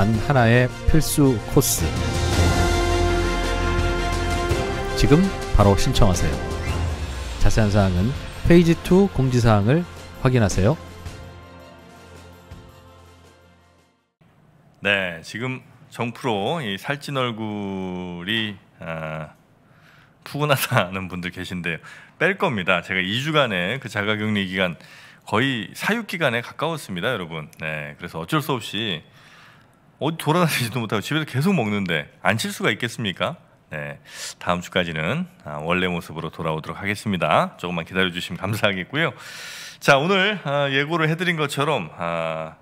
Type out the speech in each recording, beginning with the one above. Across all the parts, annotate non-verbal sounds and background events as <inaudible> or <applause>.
단 하나의 필수 코스. 지금 바로 신청하세요. 자세한 사항은 페이지 2 공지사항을 확인하세요. 네, 지금 정프로 이 살찐 얼굴이 아, 푸근하다는 분들 계신데요. 뺄 겁니다. 제가 2주간의 그 자가격리 기간 거의 사육 기간에 가까웠습니다, 여러분. 네, 그래서 어쩔 수 없이 어디 돌아다니지도 못하고 집에서 계속 먹는데 안 칠 수가 있겠습니까? 네, 다음 주까지는 아, 원래 모습으로 돌아오도록 하겠습니다. 조금만 기다려 주시면 감사하겠고요. 자, 오늘 아, 예고를 해드린 것처럼 아,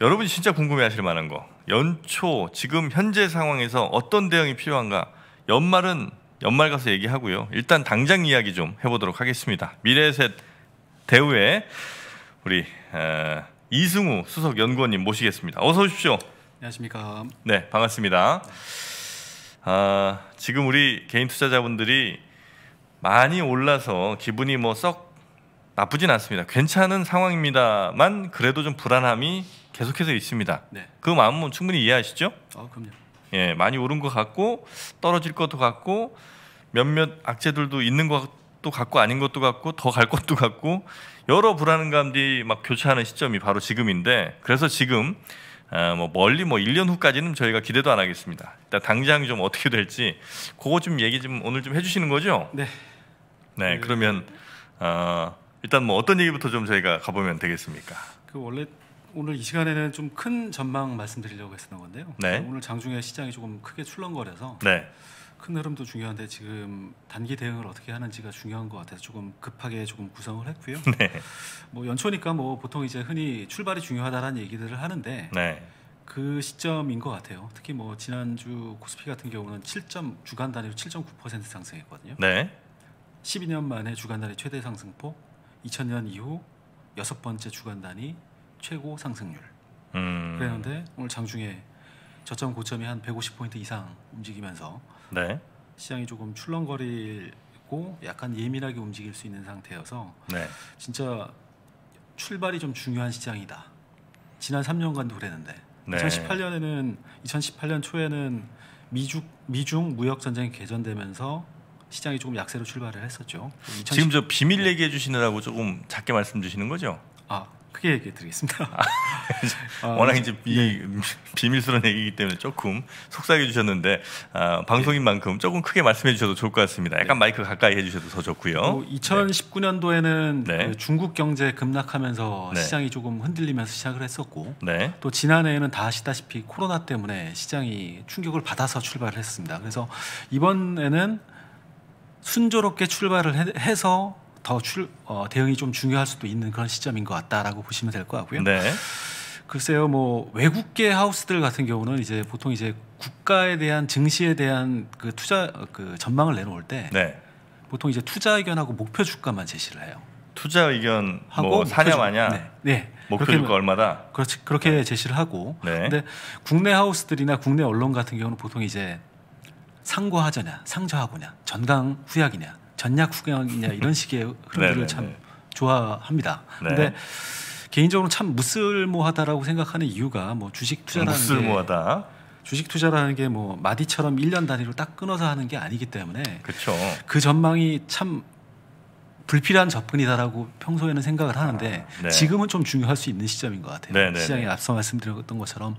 여러분이 진짜 궁금해하실 만한 거 연초 지금 현재 상황에서 어떤 대응이 필요한가 연말은 연말 가서 얘기하고요. 일단 당장 이야기 좀 해보도록 하겠습니다. 미래셋 대우의 우리 에, 이승우 수석 연구원님 모시겠습니다. 어서 오십시오. 안녕하십니까. 네, 반갑습니다. 아, 지금 우리 개인 투자자분들이 많이 올라서 기분이 뭐 썩 나쁘진 않습니다. 괜찮은 상황입니다만 그래도 좀 불안함이 계속해서 있습니다. 네. 그 마음은 충분히 이해하시죠? 어, 그럼요. 예, 많이 오른 것 같고 떨어질 것도 같고 몇몇 악재들도 있는 것 도 같고 아닌 것도 같고 더 갈 것도 같고 여러 불안감들이 막 교차하는 시점이 바로 지금인데 그래서 지금 아, 뭐 멀리 뭐 1년 후까지는 저희가 기대도 안 하겠습니다. 일단 당장 좀 어떻게 될지 그거 좀 얘기 좀 오늘 좀 해주시는 거죠? 네. 네, 그러면 어, 일단 뭐 어떤 얘기부터 좀 저희가 가보면 되겠습니까? 그 원래 오늘 이 시간에는 좀 큰 전망 말씀드리려고 했었던 건데요. 네. 오늘 장중에 시장이 조금 크게 출렁거려서 네, 큰 흐름도 중요한데 지금 단기 대응을 어떻게 하는지가 중요한 것 같아서 조금 급하게 조금 구성을 했고요. <laughs> 네, 뭐 연초니까 뭐 보통 이제 흔히 출발이 중요하다라는 얘기들을 하는데 네, 그 시점인 것 같아요. 특히 뭐 지난주 코스피 같은 경우는 7점 주간 단위로 7.9% 상승했거든요. 네, 12년 만에 주간 단위 최대 상승폭, 2000년 이후 여섯 번째 주간 단위 최고 상승률. 음, 그랬는데 오늘 장중에 저점 고점이 한 150포인트 이상 움직이면서 네, 시장이 조금 출렁거리고 약간 예민하게 움직일 수 있는 상태여서 네, 진짜 출발이 좀 중요한 시장이다. 지난 3년간도 그랬는데 네. 2018년에는 2018년 초에는 미중 미중 무역 전쟁이 개전되면서 시장이 조금 약세로 출발을 했었죠. 2010 지금 저 비밀 얘기해 주시느라고 조금 작게 말씀 주시는 거죠? 아 크게 얘기해 드리겠습니다. <laughs> 아, 워낙 이제 이 비밀스러운 얘기이기 때문에 조금 속삭여 주셨는데 아, 방송인 만큼 조금 크게 말씀해 주셔도 좋을 것 같습니다. 약간 마이크 가까이 해 주셔도 더 좋고요. 뭐 2019년도에는 네. 그 중국 경제 급락하면서 네. 시장이 조금 흔들리면서 시작을 했었고 네, 또 지난해에는 다 아시다시피 코로나 때문에 시장이 충격을 받아서 출발을 했습니다. 그래서 이번에는 순조롭게 출발을 해- 해서 더 출, 어, 대응이 좀 중요할 수도 있는 그런 시점인 것 같다라고 보시면 될 것 같고요. 네, 글쎄요, 뭐 외국계 하우스들 같은 경우는 이제 보통 이제 국가에 대한 증시에 대한 그 투자 그 전망을 내놓을 때 네. 보통 이제 투자 의견하고 목표 주가만 제시를 해요. 투자 의견 하고 뭐 사냐 주- 마냐 네, 네. 목표 그렇게 주가 얼마다? 그렇지 그렇게 제시를 하고 네. 근데 국내 하우스들이나 국내 언론 같은 경우는 보통 이제 상고하저냐 상저하고냐 전강 후약이냐 전략 후약이냐 이런 <laughs> 식의 흐름들을 네, 네, 참 네. 좋아합니다. 네. 근데 개인적으로 참 무쓸모하다라고 생각하는 이유가 뭐 주식 투자라는 게 무쓸모하다. 주식 투자라는 게 뭐 마디처럼 1년 단위로 딱 끊어서 하는 게 아니기 때문에 그렇죠. 그 전망이 참 불필요한 접근이다라고 평소에는 생각을 하는데 네. 지금은 좀 중요할 수 있는 시점인 것 같아요. 네, 네, 시장에 네. 앞서 말씀드렸던 것처럼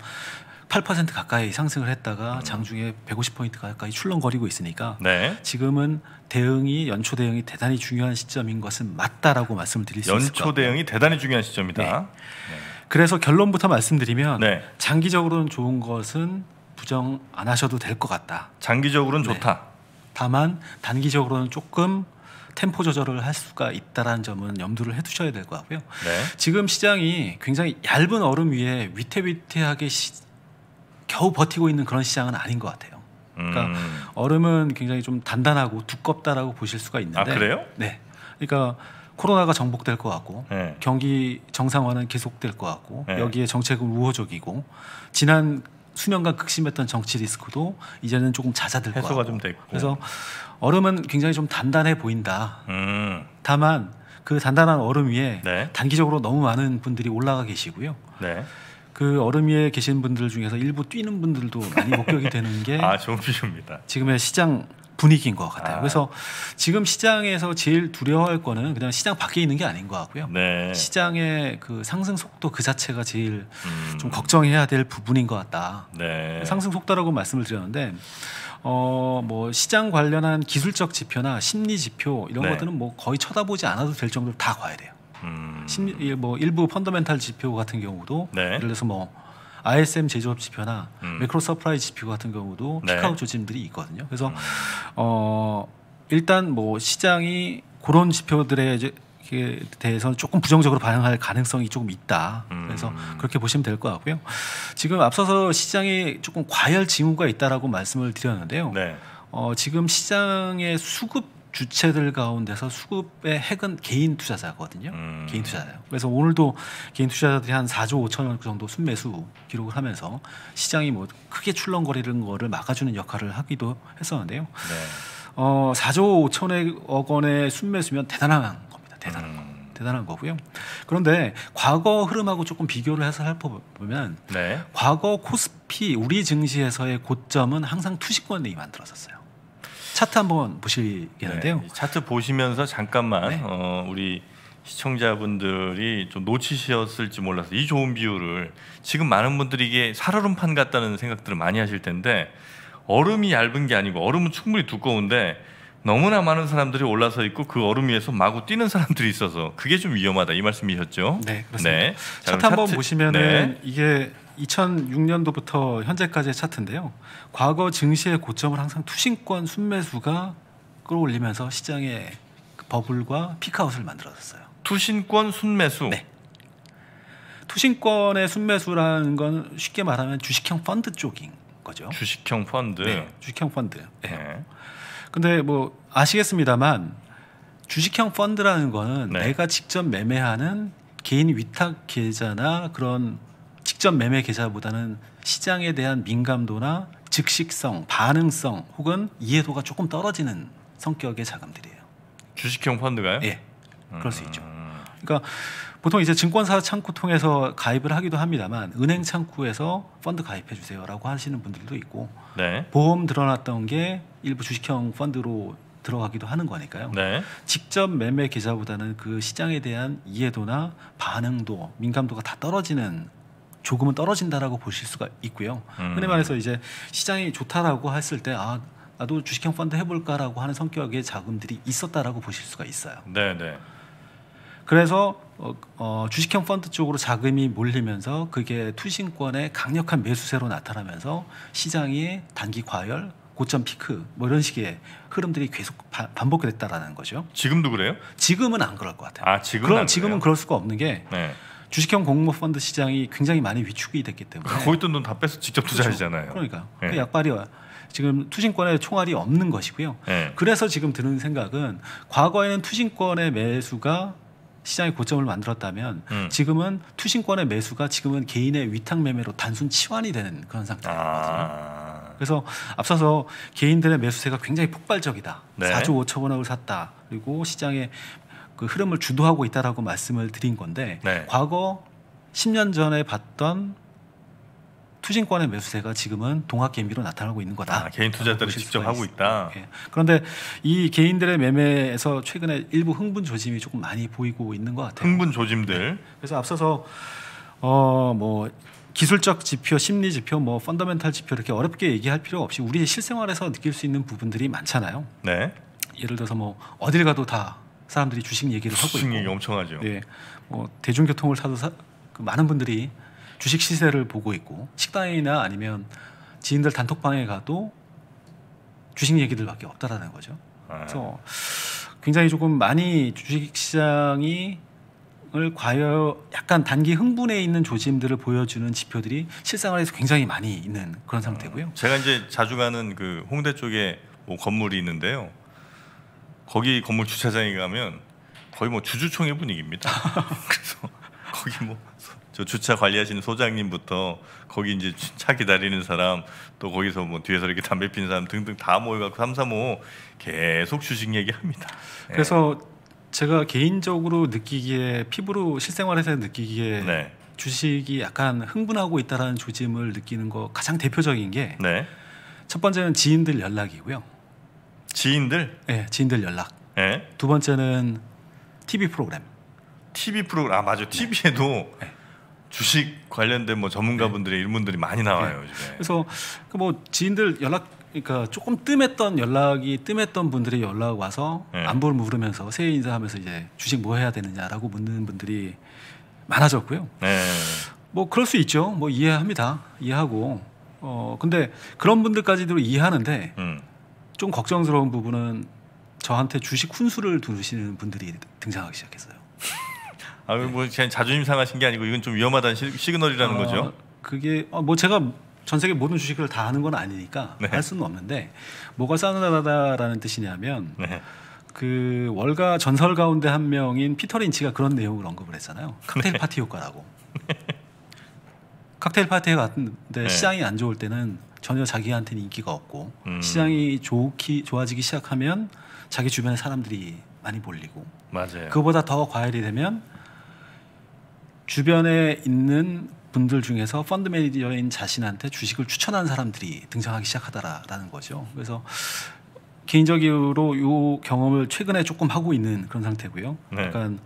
8% 가까이 상승을 했다가 음. 장중에 150포인트 가까이 출렁거리고 있으니까 네. 지금은 대응이 연초 대응이 대단히 중요한 시점인 것은 맞다라고 말씀을 드릴 수 있을 것 연초 같아요. 대응이 대단히 중요한 시점이다. 그래서 결론부터 말씀드리면 네. 장기적으로는 좋은 것은 부정 안 하셔도 될 것 같다. 장기적으로는 네. 좋다. 다만 단기적으로는 조금 템포 조절을 할 수가 있다라는 점은 염두를 해두셔야 될 것 같고요. 네. 지금 시장이 굉장히 얇은 얼음 위에 위태위태하게 시- 겨우 버티고 있는 그런 시장은 아닌 것 같아요. 그러니까 음. 얼음은 굉장히 좀 단단하고 두껍다라고 보실 수가 있는데 아 그래요? 네. 그러니까 코로나가 정복될 것 같고 네. 경기 정상화는 계속될 것 같고 네. 여기에 정책은 우호적이고 지난 수년간 극심했던 정치 리스크도 이제는 조금 잦아들 것 해소가 같고 좀 됐고. 그래서 얼음은 굉장히 좀 단단해 보인다. 음. 다만 그 단단한 얼음 위에 네. 단기적으로 너무 많은 분들이 올라가 계시고요. 네. 그 얼음 위에 계신 분들 중에서 일부 뛰는 분들도 많이 목격이 되는 게 아 좋은 비유입니다. 지금의 시장 분위기인 것 같아요. 아. 그래서 지금 시장에서 제일 두려워할 거는 그냥 시장 밖에 있는 게 아닌 것 같고요. 네. 시장의 그 상승 속도 그 자체가 제일 음. 좀 걱정해야 될 부분인 것 같다. 네. 상승 속도라고 말씀을 드렸는데 어 뭐 시장 관련한 기술적 지표나 심리 지표 이런 네. 것들은 뭐 거의 쳐다보지 않아도 될 정도로 다 봐야 돼요. 음. 심리 뭐 일부 fundamental 지표 같은 경우도 네. 예를 들어서 뭐 ISM 제조업 지표나 음. macro surprise 지표 같은 경우도 네. peak out 조짐들이 있거든요. 그래서 음. 어 일단 뭐 시장이 그런 지표들에 에 대해서는 조금 부정적으로 반응할 가능성이 조금 있다. 그래서 음. 그렇게 보시면 될 것 같고요. 지금 앞서서 시장에 조금 과열 징후가 있다라고 말씀을 드렸는데요. 네. 어, 지금 시장의 수급 주체들 가운데서 수급의 핵은 개인 투자자거든요. 음. 개인 투자자요. 그래서 오늘도 개인 투자자들이 한 4조 5천 원 정도 순매수 기록을 하면서 시장이 뭐 크게 출렁거리는 거를 막아주는 역할을 하기도 했었는데요. 네. 어, 4조 5천억 원의 순매수면 대단한 겁니다. 대단한 거. 음. 대단한 거고요. 그런데 과거 흐름하고 조금 비교를 해서 살펴보면 네. 과거 코스피 우리 증시에서의 고점은 항상 투시권이 만들었었어요. 차트 한번 보시겠는데요. 네. 이 차트 보시면서 잠깐만 네. 어, 우리 시청자분들이 좀 놓치셨을지 몰라서 이 좋은 비율을 지금 많은 분들이 이게 살얼음판 같다는 생각들을 많이 하실 텐데 얼음이 얇은 게 아니고 얼음은 충분히 두꺼운데 너무나 많은 사람들이 올라서 있고 그 얼음 위에서 마구 뛰는 사람들이 있어서 그게 좀 위험하다 이 말씀이셨죠? 네, 그렇습니다. 네. 자, 차트 그럼 한번 차트- 보시면은 네. 이게 2006년도부터 현재까지의 차트인데요. 과거 증시의 고점을 항상 투신권 순매수가 끌어올리면서 시장의 그 버블과 피크아웃을 만들었어요. 투신권 순매수. 네. 투신권의 순매수라는 건 쉽게 말하면 주식형 펀드 쪽인 거죠. 주식형 펀드. 네, 주식형 펀드. 네. 네. 근데 뭐 아시겠습니다만 주식형 펀드라는 거는 네. 내가 직접 매매하는 개인 위탁 계좌나 그런 직접 매매 계좌보다는 시장에 대한 민감도나 즉식성, 반응성 혹은 이해도가 조금 떨어지는 성격의 자금들이에요. 주식형 펀드가요? 예. 그럴 수 있죠. 음. 그러니까 보통 이제 증권사 창구 통해서 가입을 하기도 합니다만 은행 창구에서 펀드 가입해 주세요라고 하시는 분들도 있고 네. 보험 들어놨던 게 일부 주식형 펀드로 들어가기도 하는 거니까요. 네. 직접 매매 계좌보다는 그 시장에 대한 이해도나 반응도, 민감도가 다 떨어지는 조금은 떨어진다라고 보실 수가 있고요. 음. 흔히 말해서 이제 시장이 좋다라고 했을 때 아, 나도 주식형 펀드 해볼까라고 하는 성격의 자금들이 있었다라고 보실 수가 있어요. 네, 네. 그래서 어, 어, 주식형 펀드 쪽으로 자금이 몰리면서 그게 투신권의 강력한 매수세로 나타나면서 시장이 단기 과열, 고점 피크 뭐 이런 식의 흐름들이 계속 바- 반복됐다라는 거죠. 지금도 그래요? 지금은 안 그럴 것 같아요. 아, 지금은 그럼 안 지금은? 그럴 수가 없는 게 네. 주식형 공모 펀드 시장이 굉장히 많이 위축이 됐기 때문에 거기 있던 돈 다 빼서 직접 투자하시잖아요. 네. 그러니까 네. 그 약발이 지금 투신권의 총알이 없는 것이고요. 네. 그래서 지금 드는 생각은 과거에는 투신권의 매수가 시장의 고점을 만들었다면 음. 지금은 투신권의 매수가 지금은 개인의 위탁 매매로 단순 치환이 되는 그런 상태거든요. 아. 그래서 앞서서 개인들의 매수세가 굉장히 폭발적이다. 네. 4조 5천 원을 샀다. 그리고 시장의 그 흐름을 주도하고 있다라고 말씀을 드린 건데 네. 과거 10년 전에 봤던 투신권의 매수세가 지금은 동학개미로 나타나고 있는 거다. 아, 개인 투자자들이 직접 하고 있- 있다. 예. 그런데 이 개인들의 매매에서 최근에 일부 흥분 조짐이 조금 많이 보이고 있는 것 같아요. 흥분 조짐들. 그래서 앞서서 어 뭐 기술적 지표, 심리 지표, 뭐 펀더멘탈 지표 이렇게 어렵게 얘기할 필요 없이 우리 실생활에서 느낄 수 있는 부분들이 많잖아요. 네. 예를 들어서 뭐 어딜 가도 다 사람들이 주식 얘기를 하고 수익 있고, 얘기 엄청 하죠. 예, 뭐 대중교통을 타도 사, 그 많은 분들이 주식 시세를 보고 있고 식당이나 아니면 지인들 단톡방에 가도 주식 얘기들밖에 없다라는 거죠. 아, 그래서 굉장히 조금 많이 주식 시장이 시장을 과연 약간 단기 흥분해 있는 조짐들을 보여주는 지표들이 실생활에서 굉장히 많이 있는 그런 상태고요. 제가 이제 자주 가는 그 홍대 쪽에 뭐 건물이 있는데요. 거기 건물 주차장에 가면 거의 뭐 주주총회 분위기입니다. <laughs> 그래서 거기 뭐 저 주차 관리하시는 소장님부터 거기 이제 차 기다리는 사람 또 거기서 뭐 뒤에서 이렇게 담배 피는 사람 등등 다 모여갖고 삼삼오 계속 주식 얘기합니다. 예. 그래서 제가 개인적으로 느끼기에 피부로 실생활에서 느끼기에 네, 주식이 약간 흥분하고 있다라는 조짐을 느끼는 거 가장 대표적인 게첫 네. 번째는 지인들 연락이고요. 지인들, 네, 지인들 연락. 예. 두 번째는 TV 프로그램. TV 프로그램 아 맞아 TV에도 네. 주식 관련된 뭐 전문가분들의 일문들이 많이 나와요 요즘에. 그래서 그 뭐 지인들 연락 그러니까 조금 뜸했던 연락이 뜸했던 분들이 연락 와서 네. 안부를 물으면서 새해 인사하면서 이제 주식 뭐 해야 되느냐라고 묻는 분들이 많아졌고요. 네. 뭐 그럴 수 있죠. 뭐 이해합니다. 이해하고 어 근데 그런 분들까지도 이해하는데 음. 좀 걱정스러운 부분은 저한테 주식 훈수를 두시는 분들이 등장하기 시작했어요. <laughs> 아, 뭐 그냥 자존심 상하신 게 아니고 이건 좀 위험하다는 시, 시그널이라는 어, 거죠. 그게 어, 뭐 제가 전 세계 모든 주식을 다 아는 건 아니니까 네. 할 수는 없는데 뭐가 싸늘하다라는 뜻이냐면 네. 그 월가 전설 가운데 한 명인 피터 린치가 그런 내용을 언급을 했잖아요. 네. 칵테일 파티 효과라고. <laughs> 칵테일 파티에 갔는데 네. 시장이 안 좋을 때는 전혀 자기한테는 인기가 없고 음. 시장이 좋기 좋아지기 시작하면 자기 주변에 사람들이 많이 몰리고 맞아요. 그보다 더 과열이 되면 주변에 있는 분들 중에서 펀드 매니저인 자신한테 주식을 추천한 사람들이 등장하기 시작하다라는 거죠. 그래서 개인적으로 이 경험을 최근에 조금 하고 있는 그런 상태고요. 네. 약간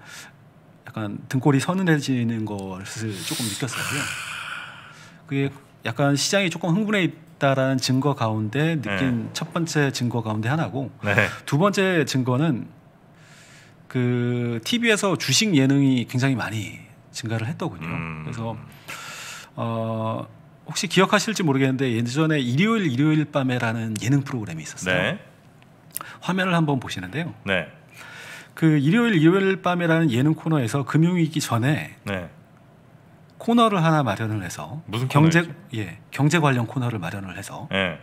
약간 등골이 서늘해지는 것을 조금 느꼈어요. 그게 약간 시장이 조금 흥분해 있다라는 증거 가운데 느낀 첫 번째 증거 가운데 하나고 네. 두 번째 증거는 그 TV에서 주식 예능이 굉장히 많이 증가를 했더군요. 음. 그래서 어 혹시 기억하실지 모르겠는데 예전에 일요일 일요일 밤에라는 예능 프로그램이 있었어요. 네. 화면을 한번 보시는데요. 네. 그 일요일 일요일 밤에라는 예능 코너에서 금융위기 전에 네. 코너를 하나 마련을 해서 무슨 경제 코너였죠? 예 경제 관련 코너를 마련을 해서 네.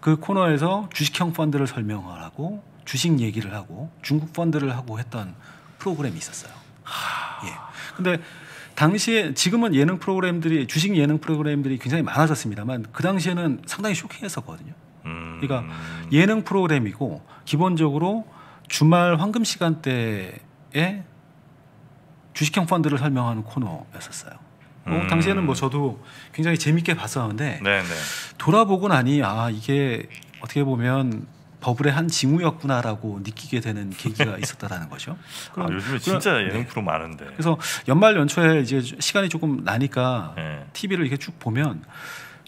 그 코너에서 주식형 펀드를 설명을 하고 주식 얘기를 하고 중국 펀드를 하고 했던 프로그램이 있었어요. 예. 근데 당시에 지금은 예능 프로그램들이 주식 예능 프로그램들이 굉장히 많아졌습니다만 그 당시에는 상당히 쇼킹했었거든요. 음. 그러니까 예능 프로그램이고 기본적으로 주말 황금 시간대에 주식형 펀드를 설명하는 코너였었어요. 뭐 음. 당시에는 뭐 저도 굉장히 재밌게 봤었는데 네, 네. 돌아보고 나니 아 이게 어떻게 보면 버블의 한 징후였구나라고 느끼게 되는 계기가 <laughs> 있었다라는 거죠. 아, 그럼- 요즘에 그럼- 진짜 예능 네. 프로 많은데. 그래서 연말 연초에 이제 시간이 조금 나니까 네. TV를 이렇게 쭉 보면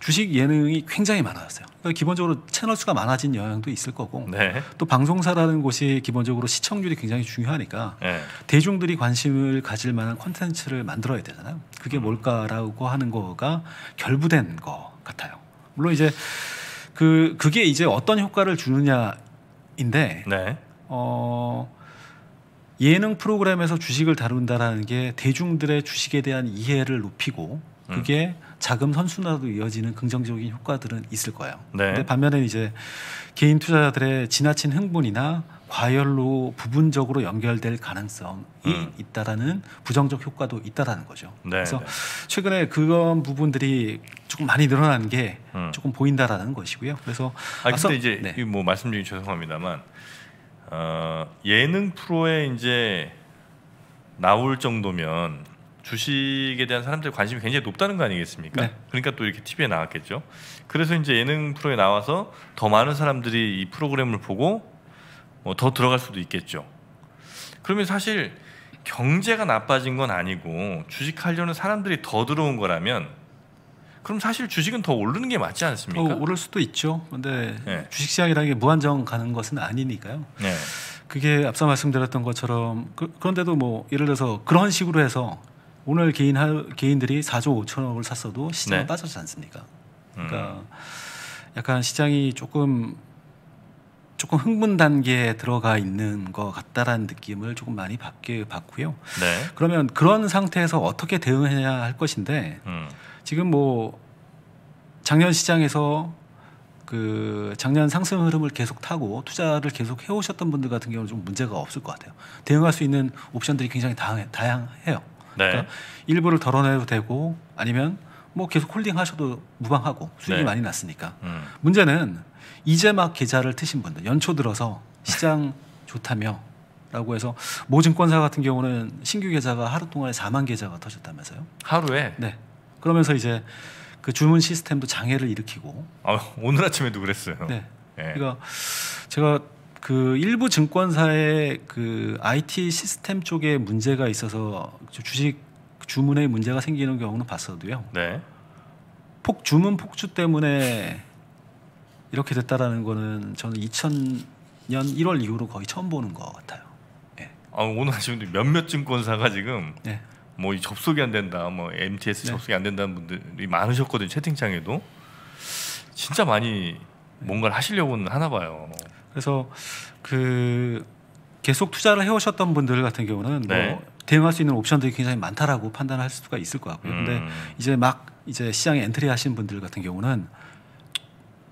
주식 예능이 굉장히 많아졌어요. 그러니까 기본적으로 채널 수가 많아진 영향도 있을 거고 네. 또 방송사라는 곳이 기본적으로 시청률이 굉장히 중요하니까 네. 대중들이 관심을 가질 만한 콘텐츠를 만들어야 되잖아요. 그게 음. 뭘까라고 하는 거가 결부된 것 같아요. 물론 이제 그 그게 이제 어떤 효과를 주느냐인데 네. 어 예능 프로그램에서 주식을 다룬다라는 게 대중들의 주식에 대한 이해를 높이고 그게 자금 선순환으로 이어지는 긍정적인 효과들은 있을 거예요. 네. 근데 반면에 이제 개인 투자자들의 지나친 흥분이나 과열로 부분적으로 연결될 가능성이 음. 있다라는 부정적 효과도 있다라는 거죠. 네. 그래서 네. 최근에 그런 부분들이 조금 많이 늘어난 게 음. 조금 보인다라는 것이고요. 그래서 아 근데 이제 네. 이뭐 말씀 중에 죄송합니다만 어, 예능 프로에 이제 나올 정도면 주식에 대한 사람들의 관심이 굉장히 높다는 거 아니겠습니까? 네. 그러니까 또 이렇게 TV에 나왔겠죠. 그래서 이제 예능 프로에 나와서 더 많은 사람들이 이 프로그램을 보고 뭐더 들어갈 수도 있겠죠. 그러면 사실 경제가 나빠진 건 아니고 주식하려는 사람들이 더 들어온 거라면 그럼 사실 주식은 더 오르는 게 맞지 않습니까? 어, 오를 수도 있죠. 근데 네. 주식 시장이라는 게 무한정 가는 것은 아니니까요. 네. 그게 앞서 말씀드렸던 것처럼 그, 런데도뭐 예를 들어서 그런 식으로 해서 오늘 개인 할, 개인들이 4조 5천억을 샀어도 시장에 네. 빠졌지 않습니까? 음. 그러니까 약간 시장이 조금 조금 흥분 단계에 들어가 있는 것 같다라는 느낌을 조금 많이 받게 받고요. 네. 그러면 그런 상태에서 어떻게 대응해야 할 것인데 음. 지금 뭐 작년 시장에서 그 작년 상승 흐름을 계속 타고 투자를 계속 해오셨던 분들 같은 경우는 좀 문제가 없을 것 같아요. 대응할 수 있는 옵션들이 굉장히 다양해, 다양해요. 네. 그러니까 일부를 덜어내도 되고 아니면 뭐 계속 홀딩하셔도 무방하고 수익이 네. 많이 났으니까 음. 문제는 이제 막 계좌를 트신 분들 연초 들어서 시장 좋다며 라고 해서 모 증권사 같은 경우는 신규 계좌가 하루 동안에 4만 계좌가 터졌다면서요. 하루에 네. 그러면서 이제 그 주문 시스템도 장애를 일으키고 아, 오늘 아침에도 그랬어요. 네. 예. 그러니까 제가 그 일부 증권사의 그 IT 시스템 쪽에 문제가 있어서 주식 주문에 문제가 생기는 경우는 봤어도요. 네. 폭 주문 폭주 때문에 이렇게 됐다라는 거는 저는 2000년 1월 이후로 거의 처음 보는 것 같아요. 예. 아, 오늘 아침에도 몇몇 증권사가 지금 네. 뭐 이 접속이 안 된다, 뭐 MTS 네. 접속이 안 된다는 분들이 많으셨거든요 채팅창에도 진짜 많이 뭔가를 하시려고는 하나 봐요. 그래서 그 계속 투자를 해오셨던 분들 같은 경우는 네. 뭐 대응할 수 있는 옵션들이 굉장히 많다라고 판단할 수가 있을 것 같고요. 근데 음. 이제 막 이제 시장에 entry 하신 분들 같은 경우는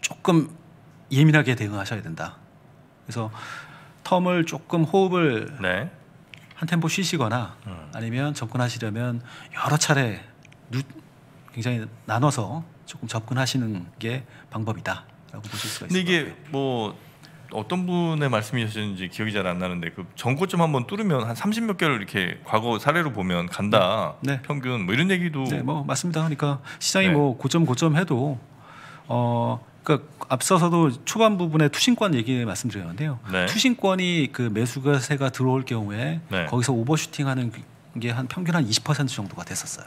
조금 예민하게 대응하셔야 된다. 그래서 텀을 조금 호흡을 네. 한 템포 쉬시거나 음. 아니면 접근하시려면 여러 차례 누, 굉장히 나눠서 조금 접근하시는 게 방법이다라고 보실 수가 근데 있을 것 이게 같아요. 뭐 어떤 분의 말씀이셨는지 기억이 잘 안 나는데 그 전고점 한번 뚫으면 한 30몇 개월 이렇게 과거 사례로 보면 간다. 네. 평균 뭐 이런 얘기도 네, 뭐 맞습니다. 그러니까 시장이 네. 뭐 고점 고점 해도 어 그러니까 앞서서도 초반 부분에 투신권 얘기 말씀드렸는데요. 네. 투신권이 그 매수가세가 들어올 경우에 네. 거기서 오버슈팅하는 게 한 평균 한 20% 정도가 됐었어요.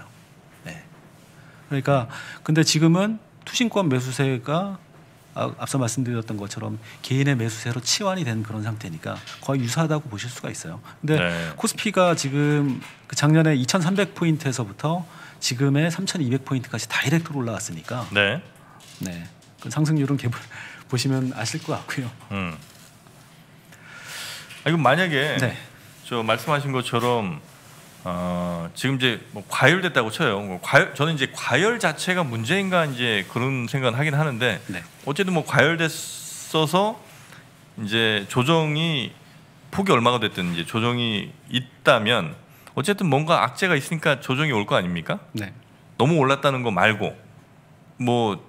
네. 그러니까 근데 지금은 투신권 매수세가 아, 앞서 말씀드렸던 것처럼 개인의 매수세로 치환이 된 그런 상태니까 거의 유사하다고 보실 수가 있어요. 근데 네. 코스피가 지금 그 작년에 2,300 포인트에서부터 지금의 3,200 포인트까지 다이렉트로 올라왔으니까 네. 네. 그 상승률은 개 보시면 아실 것 같고요. 음. 아, 이거 만약에 네. 저 말씀하신 것처럼 어, 지금 이제 뭐 과열됐다고 쳐요. 뭐 과열, 저는 이제 과열 자체가 문제인가 이제 그런 생각을 하긴 하는데 네. 어쨌든 뭐 과열됐어서 이제 조정이 폭이 얼마가 됐든 이제 조정이 있다면 어쨌든 뭔가 악재가 있으니까 조정이 올 거 아닙니까? 네. 너무 올랐다는 거 말고 뭐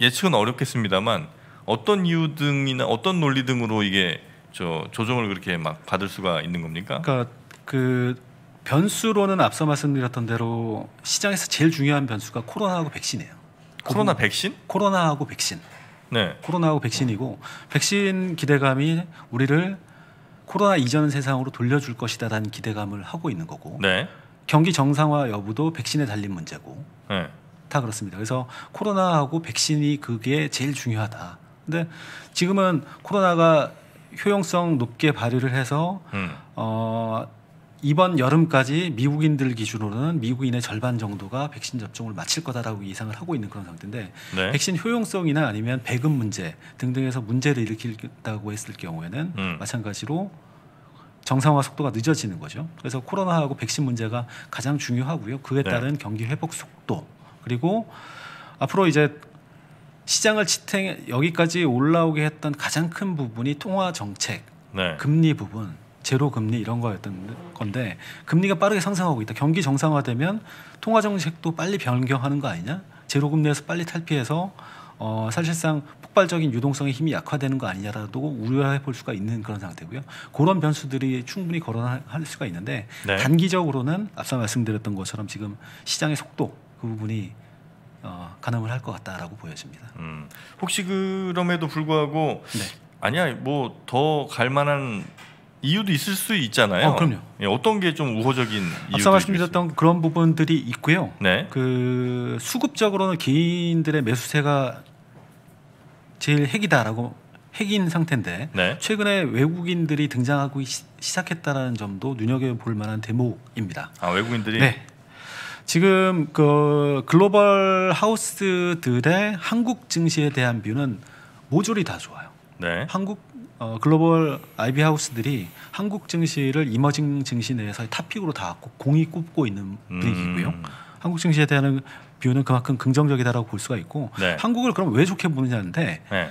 예측은 어렵겠습니다만 어떤 이유 등이나 어떤 논리 등으로 이게 저 조정을 그렇게 막 받을 수가 있는 겁니까? 그러니까 그 변수로는 앞서 말씀드렸던 대로 시장에서 제일 중요한 변수가 코로나하고 백신이에요. 코로나 백신? 코로나하고 백신. 네. 코로나하고 백신이고 백신 기대감이 우리를 코로나 이전 세상으로 돌려줄 것이다라는 기대감을 하고 있는 거고 네. 경기 정상화 여부도 백신에 달린 문제고 네. 다 그렇습니다. 그래서 코로나하고 백신이 그게 제일 중요하다. 근데 지금은 코로나가 효용성 높게 발휘를 해서 음. 어, 이번 여름까지 미국인들 기준으로는 미국인의 절반 정도가 백신 접종을 마칠 거다라고 예상을 하고 있는 그런 상태인데 네. 백신 효용성이나 아니면 배급 문제 등등에서 문제를 일으킨다고 했을 경우에는 음. 마찬가지로 정상화 속도가 늦어지는 거죠. 그래서 코로나하고 백신 문제가 가장 중요하고요. 그에 네. 따른 경기 회복 속도 그리고 앞으로 이제 시장을 지탱 여기까지 올라오게 했던 가장 큰 부분이 통화 정책, 네. 금리 부분, 제로 금리 이런 거였던 건데 금리가 빠르게 상승하고 있다. 경기 정상화되면 통화 정책도 빨리 변경하는 거 아니냐? 제로 금리에서 빨리 탈피해서 어, 사실상 폭발적인 유동성의 힘이 약화되는 거 아니냐라도 우려해 볼 수가 있는 그런 상태고요. 그런 변수들이 충분히 거론할 수가 있는데 네. 단기적으로는 앞서 말씀드렸던 것처럼 지금 시장의 속도 그 부분이 어, 가늠을 할 것 같다라고 보여집니다. 음. 혹시 그럼에도 불구하고 네. 아니야 뭐 더 갈만한 이유도 있을 수 있잖아요. 어, 그럼요. 예, 어떤 게 좀 우호적인 앞서 말씀드렸던 그런 부분들이 있고요. 네. 그 수급적으로는 개인들의 매수세가 제일 핵이다라고 핵인 상태인데 네. 최근에 외국인들이 등장하고 시, 시작했다라는 점도 눈여겨 볼 만한 대목입니다. 아 외국인들이 네. 지금 그 글로벌 하우스들의 한국 증시에 대한 뷰는 모조리 다 좋아요. 네. 한국 어, 글로벌 IB 하우스들이 한국 증시를 이머징 증시 내에서 탑픽으로 다 고- 공이 꼽고 있는 분위기고요. 음. 한국 증시에 대한 view는 그만큼 긍정적이다라고 볼 수가 있고 네. 한국을 그럼 왜 좋게 보느냐인데 네.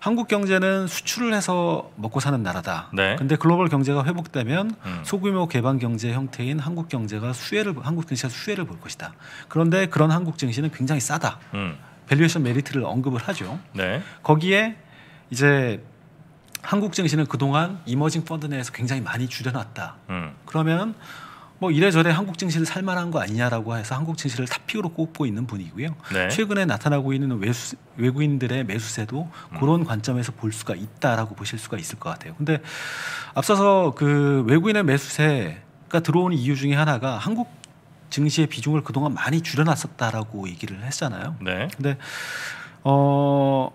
한국 경제는 수출을 해서 먹고 사는 나라다. 네. 근데 글로벌 경제가 회복되면 음. 소규모 개방 경제 형태인 한국 경제가 수혜를 한국 증시가 수혜를 볼 것이다. 그런데 그런 한국 증시는 굉장히 싸다. 음. valuation 메리트를 언급을 하죠. 네. 거기에 이제 한국 증시는 그동안 emerging 펀드 내에서 굉장히 많이 줄여놨다. 음. 그러면 뭐 이래저래 한국 증시를 살만한 거 아니냐라고 해서 한국 증시를 탑픽으로 꼽고 있는 분이고요. 네. 최근에 나타나고 있는 외수, 외국인들의 매수세도 음. 그런 관점에서 볼 수가 있다라고 보실 수가 있을 것 같아요. 근데 앞서서 그 외국인의 매수세가 들어오는 이유 중에 하나가 한국 증시의 비중을 그동안 많이 줄여놨었다라고 얘기를 했잖아요. 네. 근데 어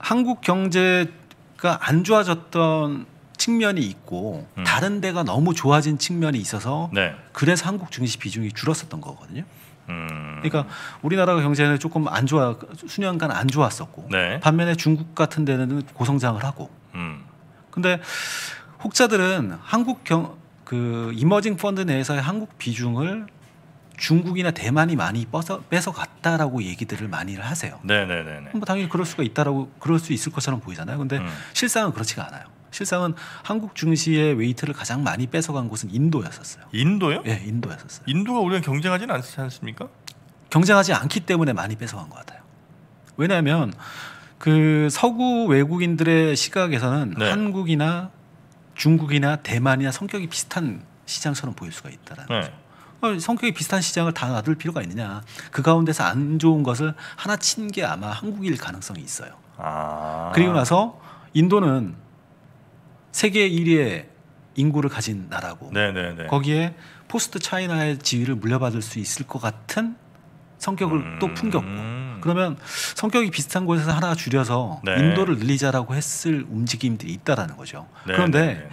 한국 경제가 안 좋아졌던 측면이 있고 음. 다른 데가 너무 좋아진 측면이 있어서 네. 그래서 한국 증시 비중이 줄었었던 거거든요. 음. 그러니까 우리나라가 경제는 조금 안 좋아 수년간 안 좋았었고 네. 반면에 중국 같은 데는 고성장을 하고 음. 근데 혹자들은 한국 경 그 이머징 펀드 내에서의 한국 비중을 중국이나 대만이 많이 뺏어 뺏어 갔다라고 얘기들을 많이를 하세요. 네, 네, 네, 네. 뭐 당연히 그럴 수가 있다라고 그럴 수 있을 것처럼 보이잖아요. 근데 음. 실상은 그렇지가 않아요. 실상은 한국 증시의 weight를 가장 많이 뺏어간 곳은 인도였었어요. 인도요? 예, 인도였었어요. 인도가 우리랑 경쟁하지는 않지 않습니까? 경쟁하지 않기 때문에 많이 뺏어간 것 같아요. 왜냐하면 그 서구 외국인들의 시각에서는 네. 한국이나 중국이나 대만이나 성격이 비슷한 시장처럼 보일 수가 있다라는 네. 어, 성격이 비슷한 시장을 다 놔둘 필요가 있느냐. 그 가운데서 안 좋은 것을 하나 친 게 아마 한국일 가능성이 있어요. 아. 그리고 나서 인도는 세계 1위의 인구를 가진 나라고 네, 네, 네. 거기에 포스트 차이나의 지위를 물려받을 수 있을 것 같은 성격을 또 풍겼고 음. 그러면 성격이 비슷한 곳에서 하나 줄여서 네. 인도를 늘리자라고 했을 움직임들이 있다라는 거죠. 네, 그런데 네, 네, 네.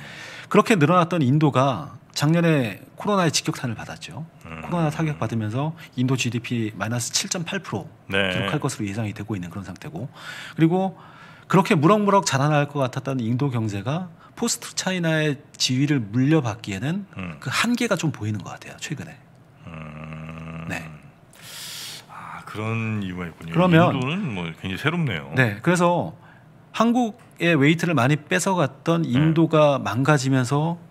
그렇게 늘어났던 인도가 작년에 코로나의 직격탄을 받았죠. 음. 코로나 타격 받으면서 인도 GDP 마이너스 7.8% 네. 기록할 것으로 예상이 되고 있는 그런 상태고 그리고 그렇게 무럭무럭 자라날 것 같았던 인도 경제가 post China의 지위를 물려받기에는 음. 그 한계가 좀 보이는 것 같아요 최근에. 음. 네. 아, 그런 이유가 있군요. 그러면- 인도는 뭐 굉장히 새롭네요. 네, 그래서 한국의 weight를 많이 뺏어갔던 인도가 망가지면서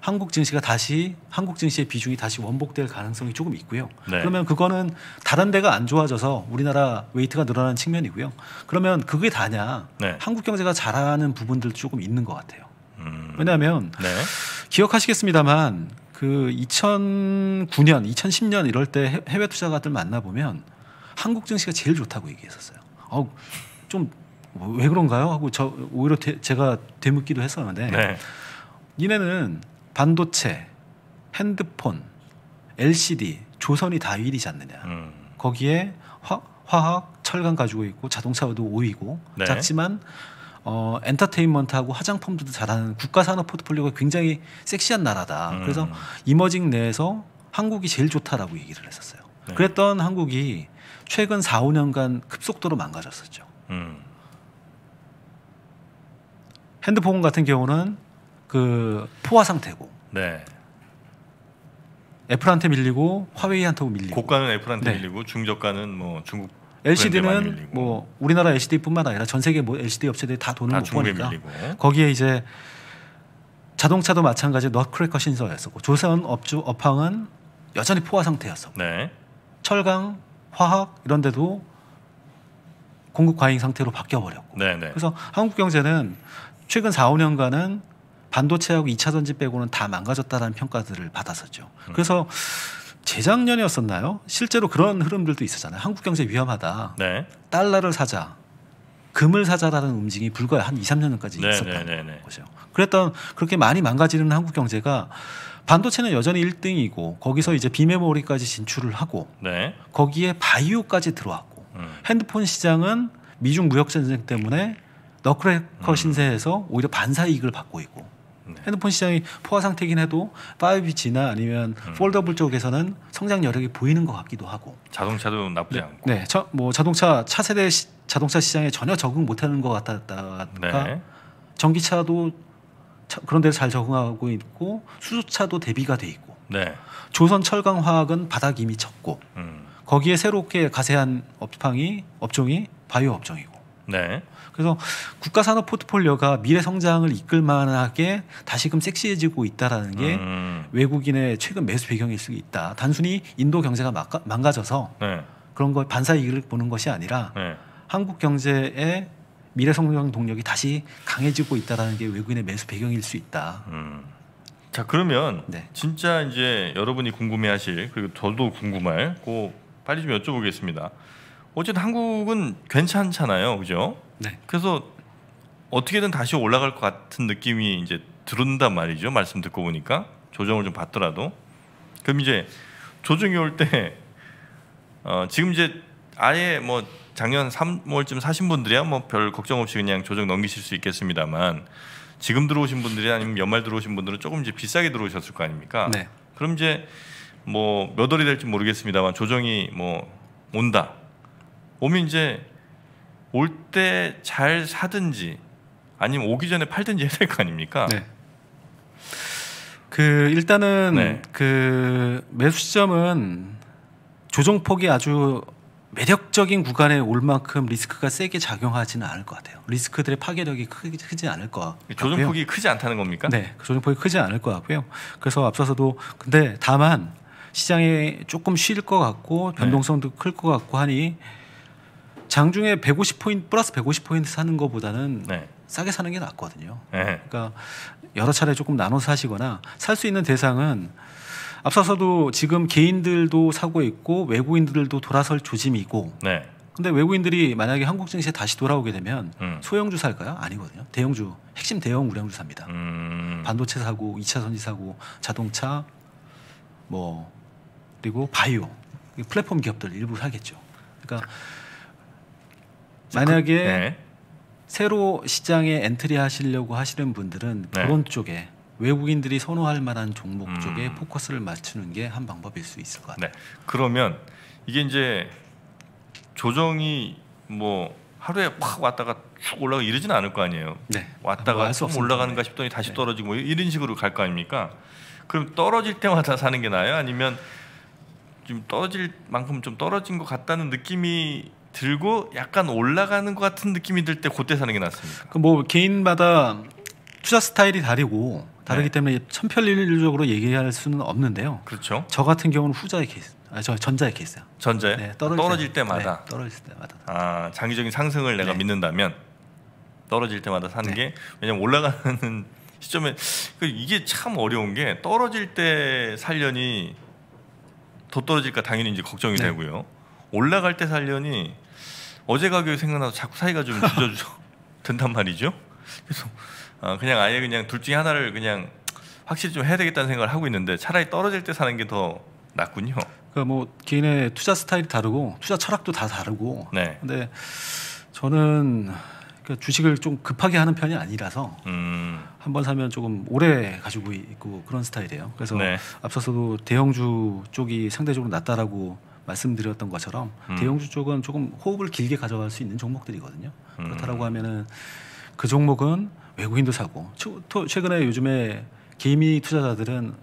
한국 증시가 다시 한국 증시의 비중이 다시 원복될 가능성이 조금 있고요. 네. 그러면 그거는 다른 데가 안 좋아져서 우리나라 웨이트가 늘어나는 측면이고요. 그러면 그게 다냐? 네. 한국 경제가 잘하는 부분들도 조금 있는 것 같아요. 음. 왜냐하면 네. 기억하시겠습니다만 그 2009년, 2010년 이럴 때 해- 해외 투자가들 만나 보면 한국 증시가 제일 좋다고 얘기했었어요. 어, 좀왜 그런가요? 하고 저 오히려 대- 제가 되묻기도 했었는데 네. 니네는 반도체, 핸드폰, LCD, 조선이 다 1위지 않느냐. 음. 거기에 화, 화학, 철강 가지고 있고 자동차도 5위고 네. 작지만 어, 엔터테인먼트하고 화장품도 잘하는 국가 산업 포트폴리오가 굉장히 섹시한 나라다. 음. 그래서 이머징 내에서 한국이 제일 좋다라고 얘기를 했었어요. 네. 그랬던 한국이 최근 4, 5년간 급속도로 망가졌었죠. 음. 핸드폰 같은 경우는 그 포화 상태고 네. 애플한테 밀리고 화웨이한테 밀리고 고가는 애플한테 네. 밀리고 중저가는 뭐 중국 LCD는. 뭐 우리나라 LCD뿐만 아니라 전 세계 뭐 LCD 업체들이 다 돈을 다못 중국에 버니까 밀리고. 거기에 이제 자동차도 마찬가지 넛크래커 신서였었고 조선 업주 업황은 여전히 포화 상태였었고 네. 철강, 화학 이런 데도 공급 과잉 상태로 바뀌어 버렸고 네, 네. 그래서 한국 경제는 최근 4, 5년간은 반도체하고 2차 전지 빼고는 다 망가졌다라는 평가들을 받았었죠. 음. 그래서 재작년이었었나요? 실제로 그런 흐름들도 있었잖아요. 한국 경제 위험하다. 네. 달러를 사자, 금을 사자라는 움직임이 불과 한 2, 3년까지 네, 있었던 네, 네, 네. 거죠. 그랬던 그렇게 많이 망가지는 한국 경제가 반도체는 여전히 1등이고 거기서 이제 비메모리까지 진출을 하고 네. 거기에 바이오까지 들어왔고 음. 핸드폰 시장은 미중 무역 전쟁 때문에 nutcracker 음. 신세에서 오히려 반사 이익을 받고 있고 네. 핸드폰 시장이 포화 상태긴 해도 5G나 아니면 음. foldable 쪽에서는 성장 여력이 보이는 것 같기도 하고. 자동차도 나쁘지 않고. 네, 저, 뭐 자동차 차세대 시, 자동차 시장에 전혀 적응 못하는 것 같았다가 네. 전기차도 차- 그런 데서 잘 적응하고 있고 수소차도 대비가 돼 있고 네. 조선 철강 화학은 바닥 이미 쳤고 음. 거기에 새롭게 가세한 업황이 업종이 바이오 업종이고 네. 그래서 국가 산업 포트폴리오가 미래 성장을 이끌 만하게 다시금 섹시해지고 있다라는 게 음. 외국인의 최근 매수 배경일 수 있다. 단순히 인도 경제가 막가- 망가져서 네. 그런 걸 반사 이익을 보는 것이 아니라 네. 한국 경제의 미래 성장 동력이 다시 강해지고 있다라는 게 외국인의 매수 배경일 수 있다. 음. 자 그러면 네. 진짜 이제 여러분이 궁금해하실 그리고 저도 궁금할 고 빨리 좀 여쭤보겠습니다. 어쨌든 한국은 괜찮잖아요, 그죠? 네. 그래서 어떻게든 다시 올라갈 것 같은 느낌이 이제 들은단 말이죠. 말씀 듣고 보니까 조정을 좀 받더라도 그럼 이제 조정이 올때 어, 지금 이제 아예 뭐 작년 3월쯤 사신 분들이야 뭐 별 걱정 없이 그냥 조정 넘기실 수 있겠습니다만 지금 들어오신 분들이 아니면 연말 들어오신 분들은 조금 이제 비싸게 들어오셨을 거 아닙니까? 네. 그럼 이제 뭐 몇 월이 될지 모르겠습니다만 조정이 뭐 온다. 오면 이제 올 때 잘 사든지 아니면 오기 전에 팔든지 해야 될 거 아닙니까? 네. 그 일단은 네. 그 매수 시점은 조정 폭이 아주 매력적인 구간에 올 만큼 리스크가 세게 작용하지는 않을 것 같아요. 리스크들의 파괴력이 크지, 크지 않을 것 같고요. 조정폭이 크지 않다는 겁니까? 네, 그 조정폭이 크지 않을 것 같고요. 그래서 앞서서도 근데 다만 시장에 조금 쉴 것 같고 변동성도 클것 같고 하니 장중에 150 포인트 플러스 150 포인트 사는 것보다는 네. 싸게 사는 게 낫거든요. 네. 그러니까 여러 차례 조금 나눠서 사시거나 살 수 있는 대상은 앞서서도 지금 개인들도 사고 있고 외국인들도 돌아설 조짐이고 네. 근데 외국인들이 만약에 한국 증시에 다시 돌아오게 되면 음. 소형주 살까요? 아니거든요. 대형주, 핵심 대형 우량주 삽니다. 음. 반도체 사고, 2차 전지 사고, 자동차 뭐 그리고 바이오 이 플랫폼 기업들 일부 사겠죠. 그러니까 만약에 네. 새로 시장에 entry 하시려고 하시는 분들은 네. 그런 쪽에 외국인들이 선호할 만한 종목 음. 쪽에 포커스를 맞추는 게 한 방법일 수 있을 것 같아요. 네. 그러면 이게 이제 조정이 뭐 하루에 확 왔다가 쭉 올라가 이러지는 않을 거 아니에요. 네. 왔다가 없습니다. 올라가는가 네. 싶더니 다시 네. 떨어지고 뭐 이런 식으로 갈 거 아닙니까? 그럼 떨어질 때마다 사는 게 나아요? 아니면 좀 떨어질 만큼 좀 떨어진 것 같다는 느낌이 들고 약간 올라가는 것 같은 느낌이 들 때 그때 사는 게 낫습니까? 그뭐 개인마다 투자 스타일이 다르고 다르기 네. 때문에 천편일률적으로 얘기할 수는 없는데요. 그렇죠. 저 같은 경우는 후자의 케이스, 아, 저 전자의 케이스요. 전자에 네, 떨어질, 때 마다 네, 떨어질 때마다. 아 장기적인 상승을 내가 네. 믿는다면 떨어질 때마다 사는 네. 게 왜냐면 올라가는 <laughs> 시점에 그 이게 참 어려운 게 떨어질 때 살려니 더 떨어질까 당연히 이제 걱정이 네. 되고요. 올라갈 때 살려니 어제 가격이 생각나서 자꾸 사이가 좀 <laughs> 늦어져 된단 말이죠. 그래서 아, 그냥 아예 그냥 둘 중에 하나를 그냥 확실히 좀 해야 되겠다는 생각을 하고 있는데 차라리 떨어질 때 사는 게 더 낫군요. 그러니까 뭐 개인의 투자 스타일이 다르고 투자 철학도 다 다르고. 네. 근데 저는 그 주식을 좀 급하게 하는 편이 아니라서 음. 한번 사면 조금 오래 가지고 있고 그런 스타일이에요. 그래서 네. 앞서서도 대형주 쪽이 상대적으로 낫다라고 말씀드렸던 것처럼 음. 대형주 쪽은 조금 호흡을 길게 가져갈 수 있는 종목들이거든요. 음. 그렇다라고 하면은 그 종목은 외국인도 사고 최- 최근에 요즘에 개미 투자자들은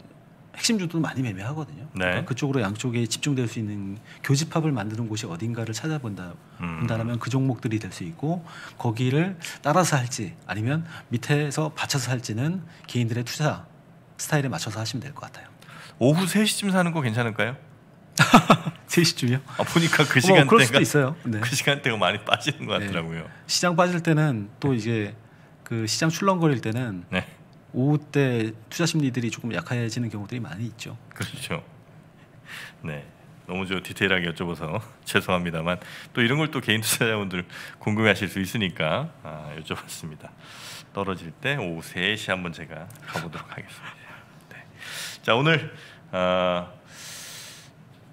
핵심주도 많이 매매하거든요. 네. 그러니까 그쪽으로 양쪽에 집중될 수 있는 교집합을 만드는 곳이 어딘가를 찾아본다. 음. 본다면 그 종목들이 될 수 있고 거기를 따라서 할지 아니면 밑에서 받쳐서 할지는 개인들의 투자 스타일에 맞춰서 하시면 될 것 같아요. 오후 3시쯤 사는 거 괜찮을까요? <laughs> 3시쯤이요? 아 보니까 그뭐 그럴 수도 시간대가 있어요. 네. 그 시간대가 많이 빠지는 것 네. 같더라고요. 시장 빠질 때는 또 이제 그 시장 출렁거릴 때는 네, 오후 때 투자 심리들이 조금 약해지는 경우들이 많이 있죠. 그렇죠. 네, 너무 저 디테일하게 여쭤봐서 <laughs> 죄송합니다만 또 이런 걸 또 개인 투자자분들 궁금해하실 수 있으니까 아, 여쭤봤습니다. 떨어질 때 오후 3시 한번 제가 가보도록 하겠습니다. 네. 자 오늘 아,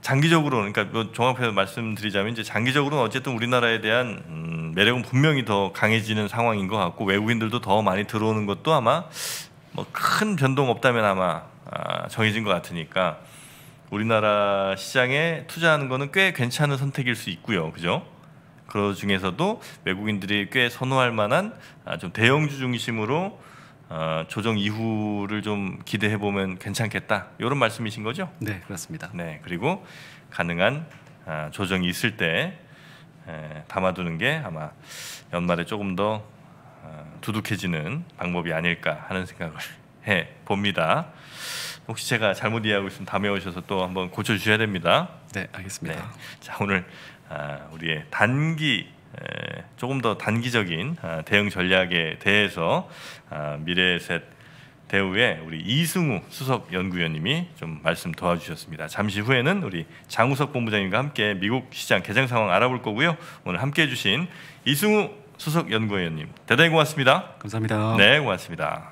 장기적으로 그러니까 뭐 종합해서 말씀드리자면 이제 장기적으로는 어쨌든 우리나라에 대한 음, 매력은 분명히 더 강해지는 상황인 것 같고 외국인들도 더 많이 들어오는 것도 아마 뭐 큰 변동 없다면 아마 아, 정해진 것 같으니까 우리나라 시장에 투자하는 거는 꽤 괜찮은 선택일 수 있고요. 그죠? 그 중에서도 외국인들이 꽤 선호할 만한 아, 좀 대형주 중심으로 어, 조정 이후를 좀 기대해 보면 괜찮겠다. 이런 말씀이신 거죠? 네, 그렇습니다. 네. 그리고 가능한 아, 조정이 있을 때 에, 담아두는 게 아마 연말에 조금 더 어, 두둑해지는 방법이 아닐까 하는 생각을 <laughs> 해 봅니다. 혹시 제가 잘못 이해하고 있으면 다음에 오셔서 또 한번 고쳐 주셔야 됩니다. 네, 알겠습니다. 네. 자 오늘 아, 우리의 단기 에, 조금 더 단기적인 아, 대응 전략에 대해서 아, 미래셋 대우의 우리 이승우 수석 연구위원님이 좀 말씀 도와주셨습니다. 잠시 후에는 우리 장우석 본부장님과 함께 미국 시장 개장 상황 알아볼 거고요. 오늘 함께 해 주신 이승우 수석 연구위원님 대단히 고맙습니다. 감사합니다. 네, 고맙습니다.